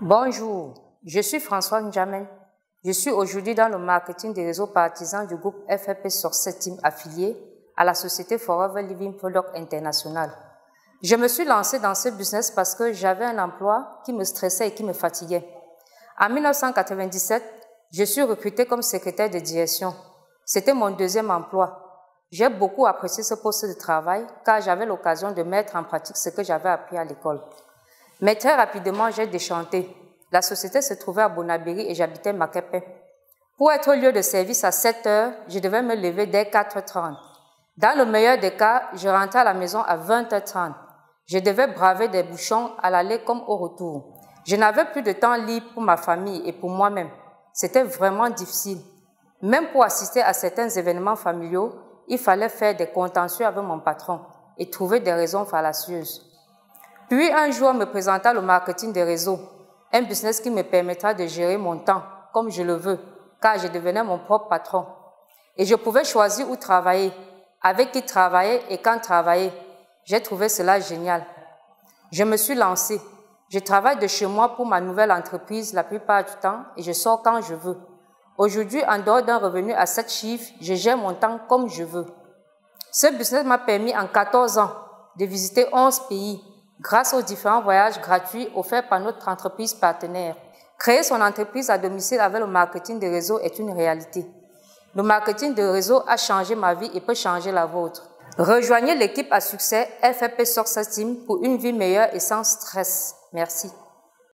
Bonjour, je suis François Njamen. Je suis aujourd'hui dans le marketing des réseaux partisans du groupe FFP Success Team affilié à la société Forever Living Product International. Je me suis lancé dans ce business parce que j'avais un emploi qui me stressait et qui me fatiguait. En 1997, je suis recruté comme secrétaire de direction. C'était mon deuxième emploi. J'ai beaucoup apprécié ce poste de travail car j'avais l'occasion de mettre en pratique ce que j'avais appris à l'école. Mais très rapidement, j'ai déchanté. La société se trouvait à Bonabéry et j'habitais Makepe. Pour être au lieu de service à 7 heures, je devais me lever dès 4h30. Dans le meilleur des cas, je rentrais à la maison à 20h30. Je devais braver des bouchons à l'aller comme au retour. Je n'avais plus de temps libre pour ma famille et pour moi-même. C'était vraiment difficile. Même pour assister à certains événements familiaux, il fallait faire des contentieux avec mon patron et trouver des raisons fallacieuses. Puis un jour, me présenta le marketing des réseaux, un business qui me permettra de gérer mon temps comme je le veux, car je devenais mon propre patron. Et je pouvais choisir où travailler, avec qui travailler et quand travailler. J'ai trouvé cela génial. Je me suis lancé. Je travaille de chez moi pour ma nouvelle entreprise la plupart du temps et je sors quand je veux. Aujourd'hui, en dehors d'un revenu à 7 chiffres, je gère mon temps comme je veux. Ce business m'a permis en 14 ans de visiter 11 pays grâce aux différents voyages gratuits offerts par notre entreprise partenaire. Créer son entreprise à domicile avec le marketing de réseau est une réalité. Le marketing de réseau a changé ma vie et peut changer la vôtre. Rejoignez l'équipe à succès FFP Success Team pour une vie meilleure et sans stress. Merci.